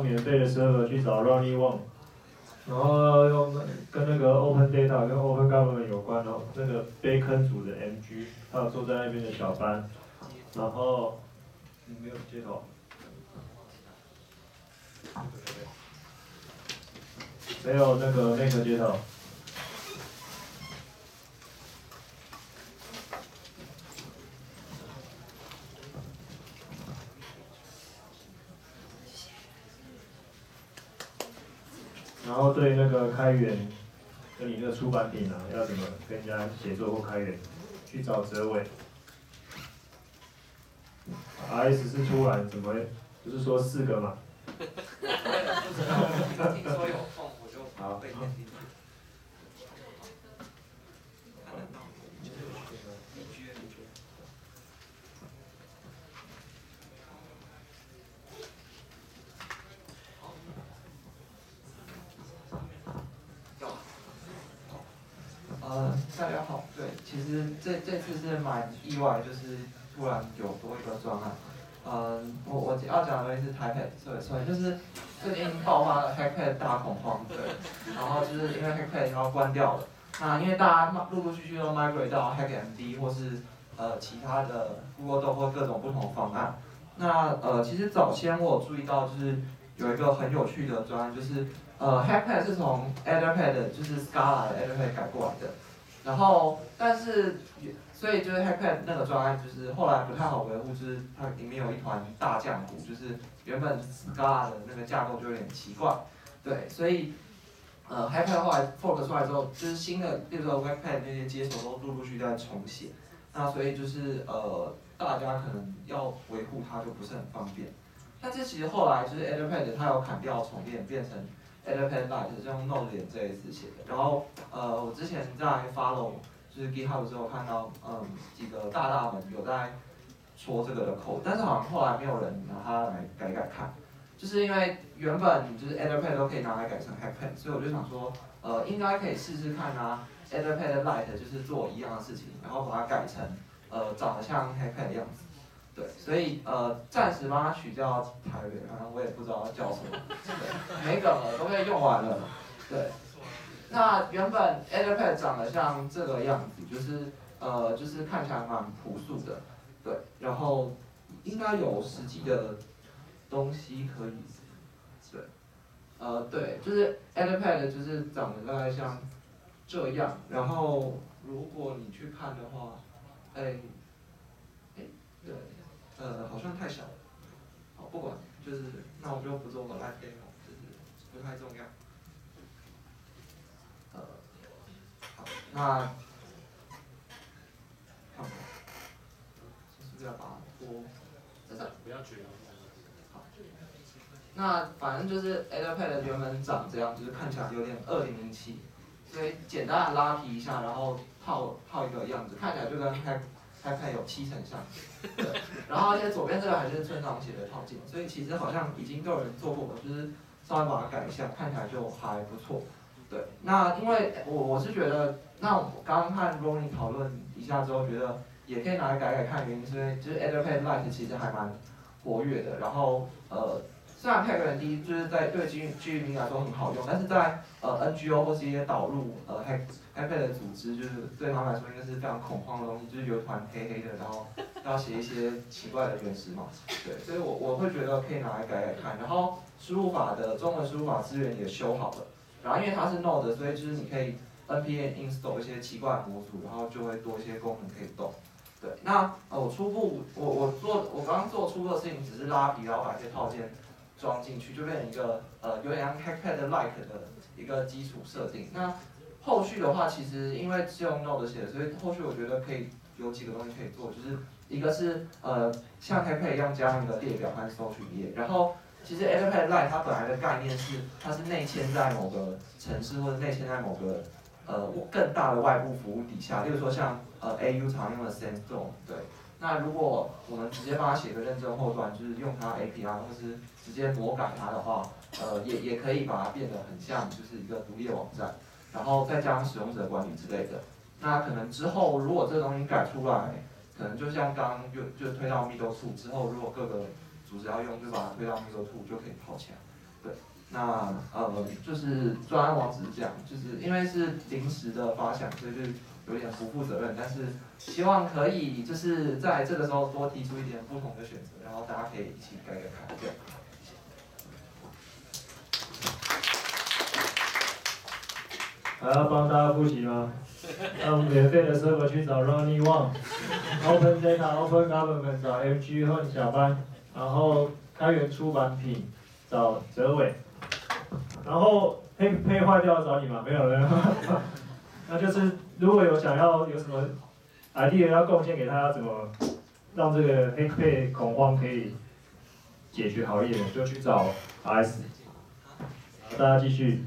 免费的 server 去找 Running One，然后用跟那个 Open Data 跟 Open Government 有关哦，那个被坑组的 MG，还有坐在那边的小班，然后没有接头，没有那个那个接头。然后对那个开源，跟你那个出版品啊，要怎么跟人家协作或开源，去找哲伟。R S 是突然怎么会？不是说四个吗？好。呃，大家好，对，其实这这次是蛮意外，就是突然有多一个专案。嗯，我我要讲的东西是 Hackpad，对，所以就是最近爆发了 Hackpad 大恐慌，对，然后就是因为 Hackpad 要关掉了，那因为大家陆陆续续都 migrate 到 HackMD 或是呃其他的 Google 或各种不同方案。那呃，其实早先我有注意到，就是有一个很有趣的专案，就是呃 Hackpad 是从 Etherpad 就是 Scala 的 Etherpad 改过来的。然后，但是，所以就是 Hackpad 那个专案，就是后来不太好维护，就是它里面有一团大浆糊，就是原本 Scala 的那个架构就有点奇怪，对，所以，呃，Hackpad 后来 fork 出来之后，就是新的，比如说 Webpad 那些接手都陆陆续续在重写，那所以就是呃，大家可能要维护它就不是很方便。但这其实后来就是 Etherpad 它有砍掉重练，变成。Etherpad Lite 是用 Node 点 JS 写的，然后呃，我之前在 follow 就是 GitHub 之后看到，嗯，几个大大们有在说这个的 code，但是好像后来没有人拿它来改改看，就是因为原本就是 Etherpad 都可以拿来改成 Happen，所以我就想说，呃，应该可以试试看啊，Etherpad Lite 就是做一样的事情，然后把它改成呃长得像 Happen 的样子。对，所以呃，暂时帮他取叫台语，然后我也不知道叫什么，对，没梗了，都被用完了。对，那原本 Etherpad 长得像这个样子，就是呃，就是看起来蛮朴素的，对，然后应该有实际的东西可以，对，呃，对，就是 Etherpad 就是长得大概像这样，然后如果你去看的话，哎，哎，对。呃，好像太小了，好，不管，就是那我就不做个 live demo，就是不太重要。呃，好，那，好，是不是要把拖在这？不要举了。好，那反正就是 Etherpad 原本长这样，就是看起来有点二零零七，所以简单的拉皮一下，然后套套一个样子，看起来就跟开。它看有七成像，对，然后而且左边这个还是村长写的套件，所以其实好像已经都有人做过了，就是稍微把它改一下，看起来就还不错，对。那因为我我是觉得，那我刚刚和 Ronnie 讨论一下之后，觉得也可以拿来改改看，原因是因为就是 Etherpad Lite 其实还蛮活跃的，然后呃，虽然 p a c d 就是在对基于基于民来说很好用，但是在呃 NGO 或是一些导入呃 Hack iPad 的组织就是对他们来说应该是非常恐慌的东西，就是有一团黑黑的，然后要写一些奇怪的原始码，对，所以我我会觉得可以拿来改改看。然后输入法的中文输入法资源也修好了，然后因为它是 Node，所以就是你可以 npm install 一些奇怪的模组，然后就会多一些功能可以动。对，那呃我初步我我做我刚刚做初步的事情只是拉皮，然后把一些套件装进去，就变成一个呃有点像 Hackpad-like 的一个基础设定。那后续的话，其实因为是用 Node 写的，所以后续我觉得可以有几个东西可以做，就是一个是呃像 Hackpad 一样加一个列表和搜寻页，然后其实 Etherpad Lite 它本来的概念是它是内嵌在某个城市或者内嵌在某个呃更大的外部服务底下，例如说像呃 AU 常用的 Sandstorm，对，那如果我们直接帮他写个认证后端，就是用它 API 或是直接魔改它的话，呃也也可以把它变得很像就是一个独立的网站。然后再加上使用者管理之类的，那可能之后如果这东西改出来，可能就像刚就就推到 Middle Two 之后，如果各个组织要用，就把它推到 Middle Two 就可以跑起来。对那呃就是专案网址这样，就是因为是临时的发想，所以就有一点不负责任，但是希望可以就是在这个时候多提出一点不同的选择，然后大家可以一起改改看，这样。还要帮大家复习吗？那我们免费的搜索去找 Ronnie Wang，Open Data Open Government 找 M G 和小班，然后开源出版品找泽伟，然后黑配坏掉找你吗？没有没有，那就是如果有想要有什么 idea 要贡献给大家，怎么让这个黑配恐慌可以解决好一点，就去找 RS。大家继续。